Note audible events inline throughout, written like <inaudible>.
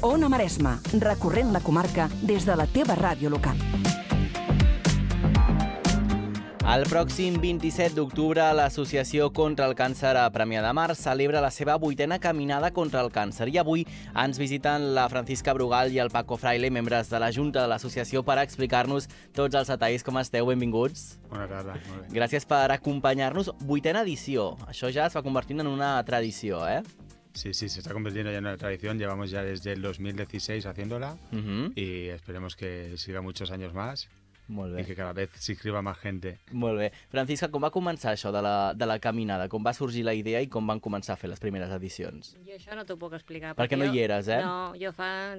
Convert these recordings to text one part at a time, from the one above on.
Ona Maresma, recorrent la comarca des de la teva ràdio local. El pròxim 27 d'octubre, l'Associació contra el Càncer a Premià de Mar celebra la seva vuitena caminada contra el càncer. I avui ens visiten la Francisca Brugal i el Paco Fraile, membres de la Junta de l'Associació, per explicar-nos tots els detalls. Com esteu? Benvinguts. Bona tarda, molt bé. Gràcies per acompanyar-nos. Vuitena edició. Això ja es va convertint en una tradició, eh? Sí, sí, se está convirtiendo ya en una tradición. Llevamos ya desde el 2016 haciéndola Uh -huh. y esperemos que siga muchos años más Molt y bé. que cada vez se inscriba más gente. Molt bé. Francisca, com va començar això de la, de la caminada? Com va sorgir la idea i com van començar a fer les primeres edicions? Jo això no t'ho puc explicar. Perquè no jo, hi eres, eh? No, jo fa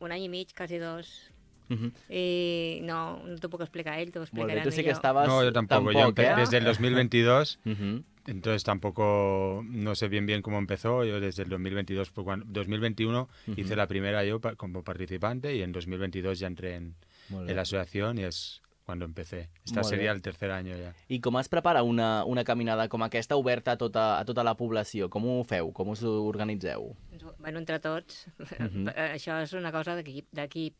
un any i mig, quasi dos, Uh -huh. i no, no t'ho puc explicar, Molt explicarà bé. Tu sí que estaves... No, yo tampoco. yo empe- eh? desde el 2022, Uh -huh. Entonces tampoco no sé bien bien cómo empezó. Yo desde el 2022, fue cuando- 2021 hice la primera yo pa- como participante y en 2022 ya entré en, en la asociación y es cuando empecé. Esta Molt sería bé. el tercer año ya. I com es prepara una, una caminada com aquesta oberta a tota, a tota la població? Com ho feu? Com us organitzeu? Bueno, entre tots, Mhm. <laughs> això és una cosa d'equip. d'equip.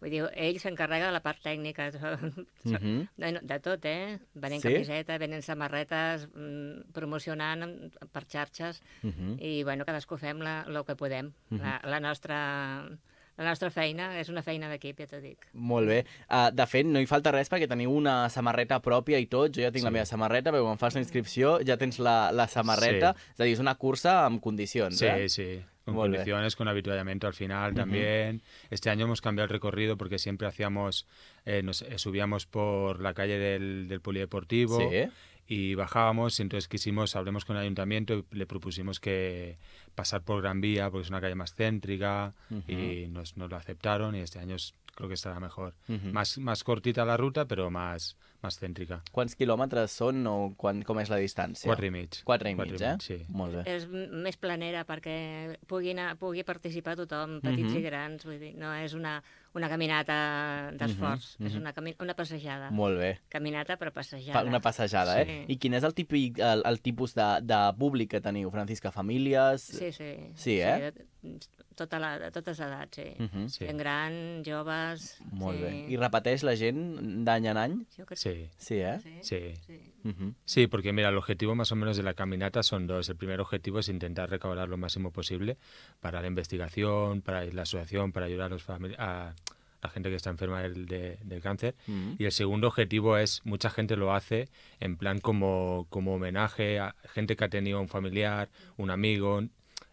Vull dir, ell s'encarrega de la part tècnica, <laughs> Mhm. de, de tot, eh? Venen Sí? camisetes, venen samarretes, mm, promocionant per xarxes, Uh -huh. i bueno, cadascú fem la, el que podem. Mhm. la, la, nostra, la nostra feina és una feina d'equip, ja t'ho dic. Molt bé. Uh, de fet, no hi falta res perquè teniu una samarreta pròpia i tot. Jo ja tinc la Sí. meva samarreta, però quan fas la inscripció ja tens la, la samarreta. Sí. És a dir, és una cursa amb condicions, Sí, eh? sí. Con condiciones, con avituallamiento al final también. Este año hemos cambiado el recorrido porque siempre hacíamos, eh, nos eh, subíamos por la calle del, del polideportivo Sí. y bajábamos. Y entonces quisimos, hablemos con el ayuntamiento y le propusimos que pasar por Gran Vía porque es una calle más céntrica y nos, nos lo aceptaron y este año es- creo que estará mejor. Mhm. Más, más cortita la ruta, pero más, más céntrica. Quants quilòmetres són o quan, com és la distància? Quatre i mig. Quatre i Quatre mig, i eh? mig, sí. Molt bé. És més planera perquè pugui, anar, pugui participar tothom, petits Mhm. i grans, vull dir, no és una, una caminata d'esforç, Mhm, és mhm. una, cami una passejada. Molt bé. Caminata però passejada. Una passejada, eh? Sí. I quin és el, típic, el, el tipus de, de públic que teniu, Francisca? Famílies? Sí, sí. Sí, eh? de, tota la, de totes edats, sí. Uh -huh. Sí. Gent gran, joves... Molt sí. bé. I repeteix la gent d'any en any? Jo crec Sí, Sí, eh? que sí. sí. Uh -huh. Sí, porque mira, el objetivo más o menos de la caminata son dos. El primer objetivo es intentar recaudar lo máximo posible para la investigación, para la asociación, para ayudar a, los famili- a la gente que está enferma del, de- del cáncer. Mhm. Y el segundo objetivo es, mucha gente lo hace en plan como, como homenaje a gente que ha tenido un familiar, un amigo.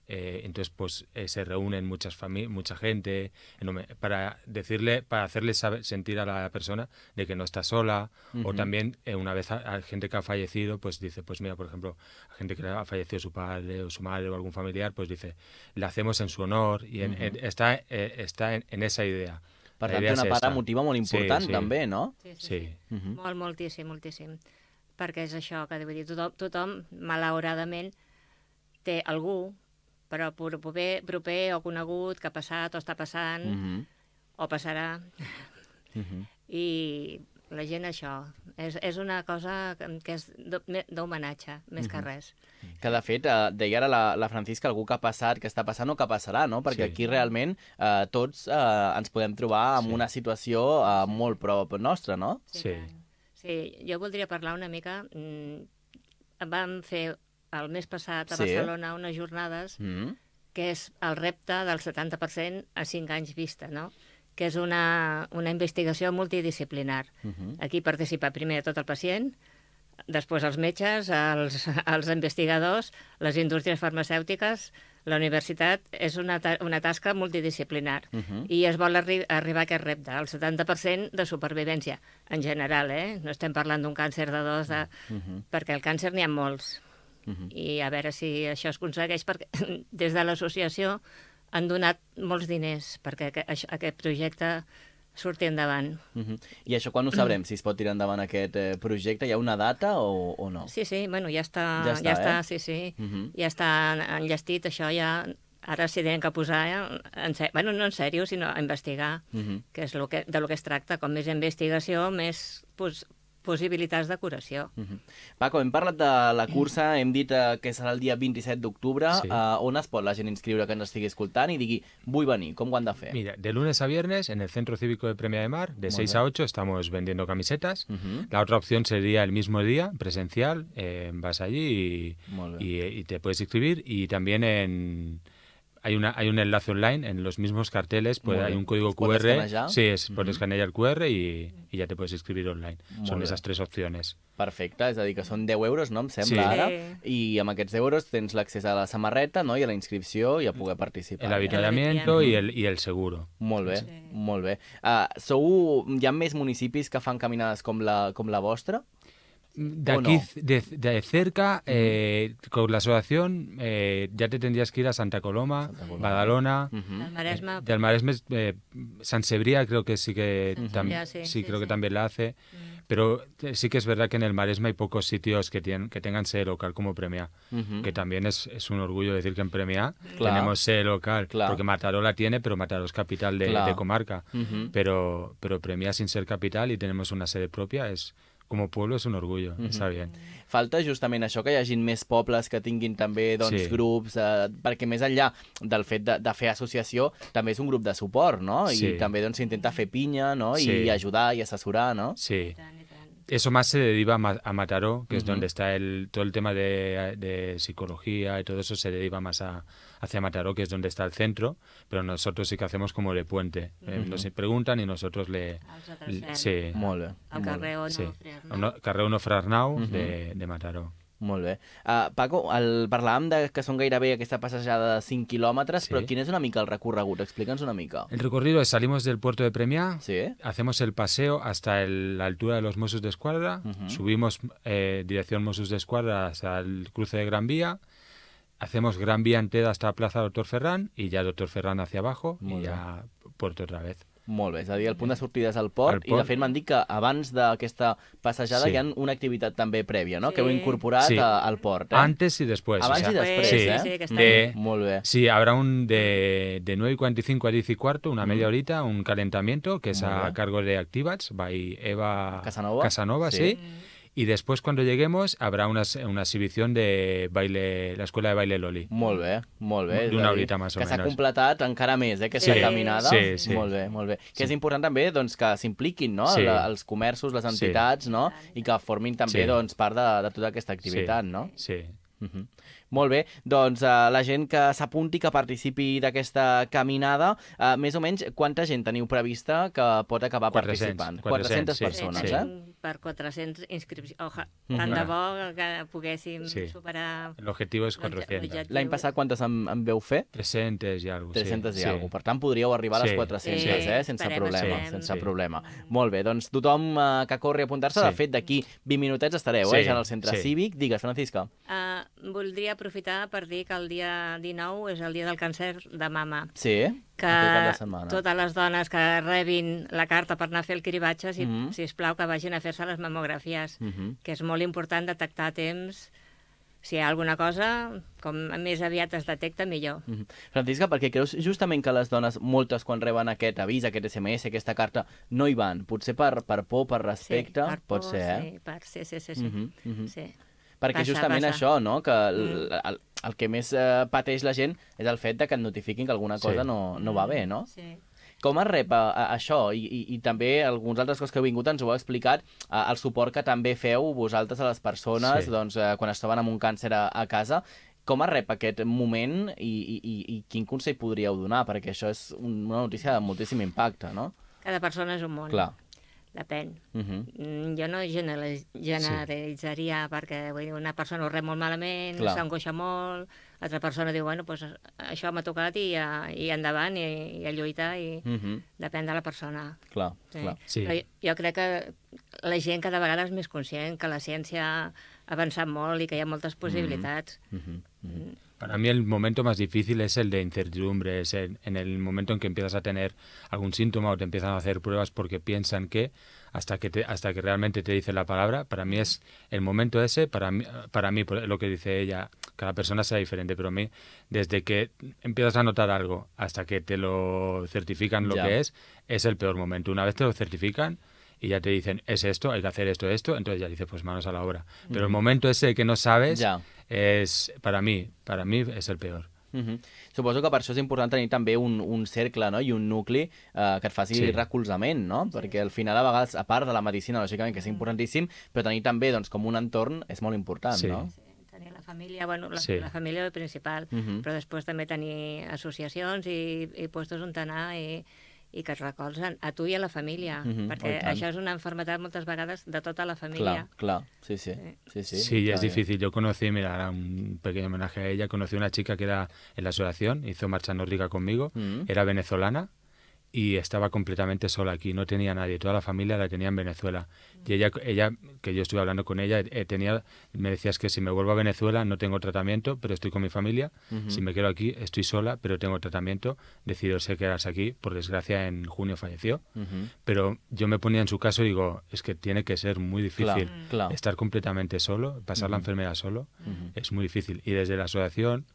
Eh, entonces, pues eh, se reúnen muchas fami- mucha gente para decirle, para hacerle saber, sentir a la persona de que no está sola. O también, eh, una vez a, a gente que ha fallecido, pues dice, pues mira, por ejemplo, a gente que ha fallecido su padre o su madre o algún familiar, pues dice, le hacemos en su honor. Y en- en- está, eh, está en, en esa idea. Per La tant, té una part emotiva molt Sí, important, sí. també, no? Sí, sí, Sí. sí. Mhm. Molt, moltíssim, moltíssim. Perquè és això que vull dir, tothom, tothom malauradament, té algú, però pro- proper, proper o conegut, que ha passat o està passant, Mhm. o passarà, Mhm. i la gent això, és, és una cosa que, és d'ho- d'homenatge, més que res. Que, de fet, eh, deia ara la, la Francisca, algú que ha passat, que està passant o que passarà, no? Perquè Sí. aquí realment eh, tots eh, ens podem trobar en Sí. una situació eh, molt prop nostra, no? Sí. clar. Sí, jo voldria parlar una mica... Mm, vam fer el mes passat a Sí. Barcelona unes jornades Mm. que és el repte del 70% a 5 anys vista, no? que és una, una investigació multidisciplinar. Mhm. Aquí participa primer tot el pacient, després els metges, els, els investigadors, les indústries farmacèutiques, la universitat és una, ta una tasca multidisciplinar Mhm. i es vol arri arribar a aquest repte, el 70% de supervivència, en general, eh? no estem parlant d'un càncer de dos, de... Mhm. perquè el càncer n'hi ha molts, Mhm. i a veure si això es aconsegueix, perquè <laughs> des de l'associació han donat molts diners perquè aqu- això- aquest projecte surti endavant. Mhm. I això quan ho sabrem, si es pot tirar endavant aquest eh, projecte? Hi ha una data o, o no? Sí, sí, bueno, ja està, Ja està, ja està eh? sí, sí, Mhm. ja està enllestit, això ja... Ara s'hi tenen que posar, eh, en ser, bueno, no en sèrio, sinó a investigar, Mhm. que és lo que, de lo que es tracta. Com més investigació, més pues, possibilitats de curació. Uh -huh. Paco, hem parlat de la cursa, hem dit uh, que serà el dia 27 d'octubre. Sí. Uh, on es pot la gent inscriure que ens estigui escoltant i digui, vull venir, com ho han de fer? Mira, de lunes a viernes en el Centro Cívico de Premia de Mar, de Muy 6 bien. a 8, estamos vendiendo camisetas. Ujú. La otra opción sería el mismo día, presencial, eh, vas allí y, y- y te puedes inscribir. Y también en... Hay, una, hay un enlace online en los mismos carteles, pues Muy hay un código ¿Es por QR. Sí, es por escanear el QR y, y ya te puedes inscribir online. Muy Son bien. esas tres opciones. Perfecte, és a dir, que són 10 euros, no? Em sembla Sí. ara. Sí. I amb aquests 10 euros tens l'accés a la samarreta no? i a la inscripció i a poder participar. El avituallamiento y el, y el seguro. Molt bé, Sí. molt bé. Uh, sou... Hi ha més municipis que fan caminades com la, com la vostra? De ¿O aquí, no? de, de cerca, eh, con la asociación, eh, ya te tendrías que ir a Santa Coloma, Santa Coloma. Badalona. El Maresme, Del Maresme, eh, San Sebría creo que sí que, sí, sí, sí, creo que también la hace. Pero eh, sí que es verdad que en el Maresme hay pocos sitios que, tienen, que tengan sede local como Premia. Mhm. Que también es, es un orgullo decir que en Premia Claro. tenemos sede local. Claro. Porque Mataró la tiene, pero Mataró es capital de, Claro. de comarca. Pero, pero Premia sin ser capital y tenemos una sede propia es como pueblo es un orgullo. Mhm. Está bien. Falta justament això, que hi hagin més pobles que tinguin també doncs, Sí. grups, eh, perquè més enllà del fet de, de fer associació, també és un grup de suport, no? I Sí. també doncs, s'intenta fer pinya, no? Sí. I ajudar i assessorar, no? Sí. i tant, i tant. Eso más se deriva a Ma- a Mataró, que es donde está el, todo el tema de, de psicología y todo eso se deriva más a, hacia Mataró, que es donde está el centro, pero nosotros sí que hacemos como de puente. Eh, Nos preguntan y nosotros le... Adrecem Sí. Frierno. Uno, carrer Uno Frarnau de, de Mataró. Molt bé. Uh, Paco, el, parlàvem de que són gairebé aquesta passejada de 5 quilòmetres, Sí. però quin és una mica el recorregut? Explica'ns una mica. El recorrido es salimos del puerto de Premiá, Sí? hacemos el paseo hasta el- la altura de los Mossos de Escuadra, subimos eh, dirección Mossos de Escuadra hasta el cruce de Gran Vía, hacemos Gran Vía entera hasta Plaza Doctor Ferran y ya Doctor Ferran hacia abajo y ya puerto otra vez. Molt bé, és a dir, el punt de sortida és al port, Al i de port. fet m'han dit que abans d'aquesta passejada Sí. hi ha una activitat també prèvia, no? Sí. Que heu incorporat Sí. a, al port, eh? Antes y después. o Abans sea, i després, sí, eh? sí, que està de- Molt bé. Sí, habrá un de, de 9 y 45 a 10 y cuarto, una media horita, un calentamiento que es Muy a cargo de Activats, by Eva Casanova. Casanova, Sí. sí. Y después cuando lleguemos habrá una, una exhibición de baile, la escuela de baile Loli. Molt bé, molt bé. D'una horita, més o Que s'ha menys. completat encara més, eh, aquesta Sí, caminada. sí, sí. Molt bé, molt bé. Que és important també doncs, que s'impliquin no? Sí. La, els comerços, les Sí. entitats, no? i que formin també Sí. doncs, part de, de tota aquesta activitat, sí, no? Sí. Uh Molt bé, doncs uh, la gent que s'apunti, que participi d'aquesta caminada, uh, més o menys quanta gent teniu prevista que pot acabar 400, participant? 400, sí. persones, Sí. eh? Per 400 inscripcions. Oja, tant Mhm. de bo que poguéssim Sí. superar El objetivo es l'obje- 400. l'objectiu. L'any passat quantes en, en veu fer? 300 y algo. sí, 300 i sí. alguna Per tant, podríeu arribar a les Sí. 400, Sí, eh? Sense esperem, problema, esperem. sense Sí. problema. Molt bé, doncs tothom uh, que corri a apuntar-se, Sí. de fet, d'aquí 20 minutets estareu, Sí, eh? Ja en el centre sí. cívic. Digues, Francisca. Uh, voldria aprofitar per dir que el dia 19 és el dia del càncer de mama. Sí, Que totes les dones que rebin la carta per anar a fer el cribatge, si, Mhm. sisplau que vagin a fer-se les mamografies, Mhm. que és molt important detectar a temps si hi ha alguna cosa, com més aviat es detecta, millor. Mhm. Francisca, perquè creus justament que les dones, moltes, quan reben aquest avís, aquest SMS, aquesta carta, no hi van? Potser per, per por, per respecte? sí, per pot por, ser, eh? Sí, per, sí, sí, sí. sí. Mhm, mhm. sí. Perquè Passa, justament passa. això, no?, que el, el, el que més eh, pateix la gent és el fet de que et notifiquin que alguna cosa Sí. no, no va bé, no? Sí. Com es rep a, a, això? I, i, I també alguns altres coses que heu vingut ens ho heu explicat, eh, el suport que també feu vosaltres a les persones Sí. doncs, eh, quan es troben amb un càncer a, a casa. Com es rep aquest moment i, i, i, i quin consell podríeu donar? Perquè això és un- una notícia de moltíssim impacte, no? Cada persona és un món. Clar. Depèn. Uh -huh. Mm, Jo no generali- generalitzaria perquè vull dir, una persona ho rep molt malament, s'angoixa molt, l'altra persona diu, bueno, pues, això m'ha tocat i, a, i endavant, i, i a lluitar, i Uh -huh. depèn de la persona. Clar, Sí. clar. Sí. Però jo, jo crec que la gent cada vegada és més conscient que la ciència ha avançat molt i que hi ha moltes possibilitats. Uh -huh. Uh -huh. Para mí el momento más difícil es el de incertidumbre, es en, en el momento en que empiezas a tener algún síntoma o te empiezan a hacer pruebas porque piensan que hasta que te- hasta que realmente te dice la palabra, para mí es el momento ese, para mí, para mí por lo que dice ella, cada persona será diferente, pero a mí desde que empiezas a notar algo hasta que te lo certifican lo Ya. que es, es el peor momento. Una vez te lo certifican, y ya te dicen, es esto, hay que hacer esto, esto, entonces ya dices, pues manos a la obra. Pero el momento ese que no sabes, Ja. es, para mí, para mí es el peor. Uh -huh. Suposo que per això és important tenir també un, un cercle no? i un nucli eh, que et faci Sí. recolzament, no? Perquè al final, a vegades, a part de la medicina, lògicament, que és importantíssim, però tenir també doncs, com un entorn és molt important, Sí. no? Sí, tenir la família, bueno, la, Sí. la família és el principal, Mhm. però després també tenir associacions i, i puestos on anar i, i que et recolzen a tu i a la família, Mhm, perquè oh, això és una enfermetat moltes vegades de tota la Clar, família. clar, sí, sí. Sí, sí, Sí, es difícil. Yo conocí, mira, ahora un pequeño homenaje a ella, conocí una chica que era en la asociación, hizo Marcha Nórdica conmigo, Mm. era venezolana y estaba completamente sola aquí, no tenía nadie, toda la familia la tenía en Venezuela. Y ella, ella que yo estuve hablando con ella, eh, tenía, me decías que si me vuelvo a Venezuela no tengo tratamiento, pero estoy con mi familia, si me quedo aquí estoy sola, pero tengo tratamiento, decidió se quedarse aquí, por desgracia en junio falleció, pero yo me ponía en su caso y digo, es que tiene que ser muy difícil estar completamente solo, pasar la enfermedad solo, es muy difícil. Y desde la asociación,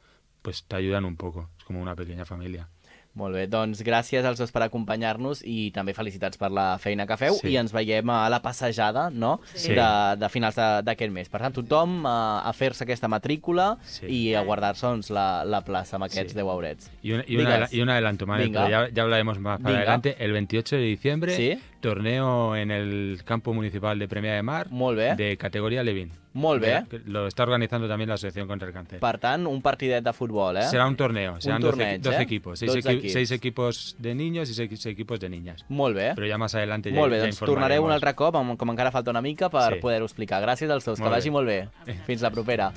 pues te ayudan un poco, es como una pequeña familia. Molt bé, doncs gràcies als dos per acompanyar-nos i també felicitats per la feina que feu Sí. i ens veiem a la passejada no? Sí. de, de finals d'aquest mes. Per tant, tothom a, a fer-se aquesta matrícula Sí. i a guardar-se doncs, la, la plaça amb aquests Sí. 10 aurets. Y un, y un, y adelanto, Manuel, Venga. pero ya, ya hablaremos más para adelante. El 28 de diciembre, Sí. torneo en el campo municipal de Premia de Mar Molt bé. de categoría Levin. Molt bé. Que Lo está organizando también la Asociación contra el Cáncer. Per tant, un partidet de futbol, eh? Será un torneo, serán 12, torneig, 12 eh? equipos, 6, 12 equips. seis equipos de niños y 6 equipos de niñas. Molt bé. Pero ya más adelante ya, Molt bé, doncs tornareu un altre cop, com encara falta una mica, per Sí. poder-ho explicar. Gràcies als dos, que Molt bé. vagi molt bé. <laughs> Fins la propera.